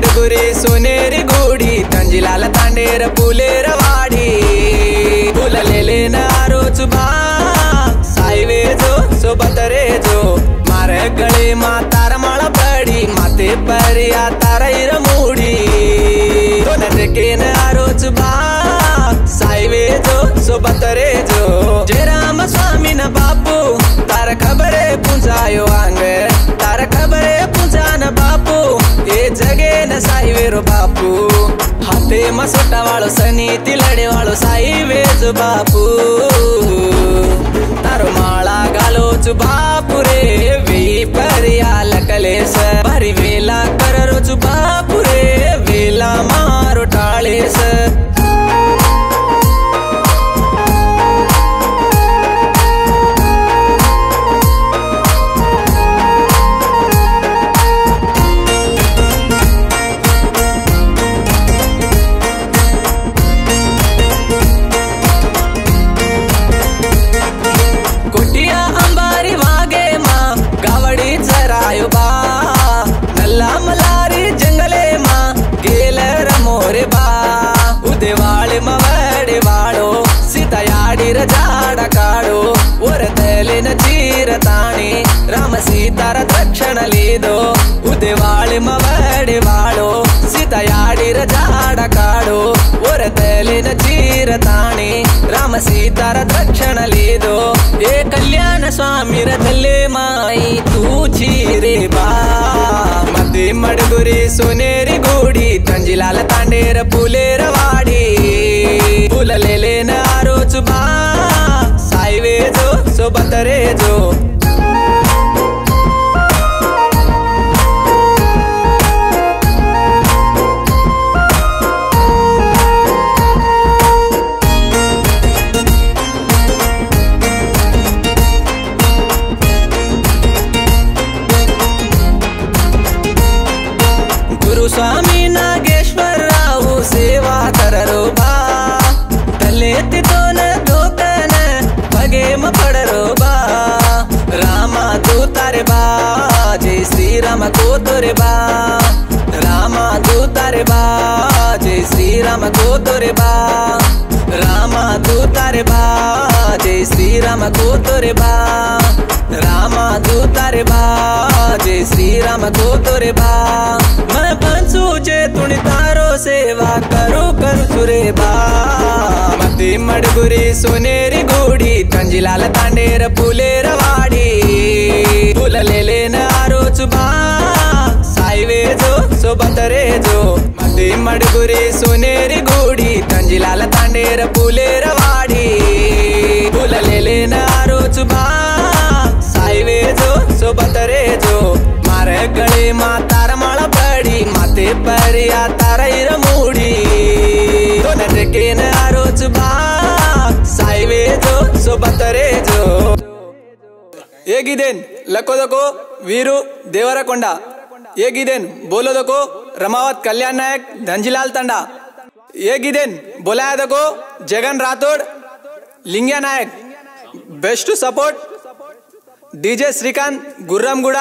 माडगुरे सोनेरी घोडी तंजिलाल तांडेर फुलेर वाडी. फुललेले नारोच भा सायवे जो सोबत रे जो. मार गळे मातार माळ पडी माते पर्या तार इर मुडी. दोन केन आरोच भा सायवे जो सोबत रे जो. राम स्वामी न बापू तार खबरे पुंजायो आंगे માં સોટા વાળો સની તિલડે વાળો સાઈ વેજ બાપુ તારો માળા ગાલો છું બાપુ રે વી પરિયા લકલેશ્વર ತರ ಉದೆ ವಾಳಿ ಮಡಿ ಮಾಡು. ಸೀತಾಯಾಡಿರ ಜಾಡ ಕಾಡು. ಒರತಲಿನ ಚೀರ ತಾಣಿ. ರಾಮ ಸೀತಾರ ತಕ್ಷಣಲಿದು ಏ ಕಲ್ಯಾಣ ಸ್ವಾಮಿರ ತಲೆ ಮಾಯಿ, ತೂ ಚೀರಿ ಬಾ. ಮದಿ ಮಡಗುರಿ ಸುನೇರಿ ಗೂಡಿ, ತಂಜಿಲಾಲ ತಾಂಡೇರ ಪುಲೇರ ವಾಡಿ. ಪುಲಲೆಲೇನ ಆರೋಚು ಬಾ. ಸಾಯ್ವೇಜೋ, ಸೊಬತರೇಜೋ. ಗುರು ಸ್ವಾಮಿ ನಾಗೇಶ್ವರ ರಾವು ಸೇವಾ ಕರರು ಬಾ. ತಲೆತ್ತಿತೋನ ದೋಕನ ಬಗೆ ಪಡರು ಬಾ. ರಾಮ ದೂತಾರೆ ಬಾ, ಜೈ ಶ್ರೀರಾಮ ಕೋತುರೆ ಬಾ. ರಾಮ ದೂತಾರೆ ಬಾ, ಜೈ ಶ್ರೀರಾಮ ಕೋತುರೆ ಬಾ. ರಾಮ ದೂತಾರೆ ಬಾ, ಜೈ ಶ್ರೀರಾಮ राम ಬಾ. ಜೈ ಶ್ರೀರಾಮ ಕೋತುರೆ ಬಾ. ಮ ಪಂಚು ಚೇ ತುಣಿತಾರೋ ಸೇವಾ సూచే తుణితారో సేవా కరు కరు సురే బా మతి మడుగురి సునేరి గూడి తంజిలాల తాండేర పులేర వాడి. పులలేన ఆరోచు బా సాయివేజో సుబతరేజో మతి మడుగురి సునేరి గూడి తంజిలాల తాండేర పులేర వాడి. పులలేన ఆరోచు బా సాయివేజో సుబతరేజో మరగళే మాతారమ ಜೋ ಮಾರಗಳೆ ಮಾತಾರ ಮಳ ಬಡಿ ಮಾತೆ ಪರಿಯ ತಾರೈರ ಮೂಡಿ ನಟಕೇನ ಆರೋಚ ಬಾ ಸಾಯ್ವೆ ಜೋ ಸೋಬತ ರೇ ಜೋ ಹೇಗಿದೇನ್ ಲಕ್ಕೋದಕೋ ವೀರು ದೇವರಕೊಂಡ ಹೇಗಿದೇನ್ ಬೋಲೋದಕೋ ರಮಾವತ್ ಕಲ್ಯಾಣ್ ನಾಯಕ್ ಧಂಜಿಲಾಲ್ ತಂಡ ಹೇಗಿದೇನ್ ಬೋಲಾಯದಕೋ Jagan Rathod Lingya Nayak best support DJ Srikanth Gurramguda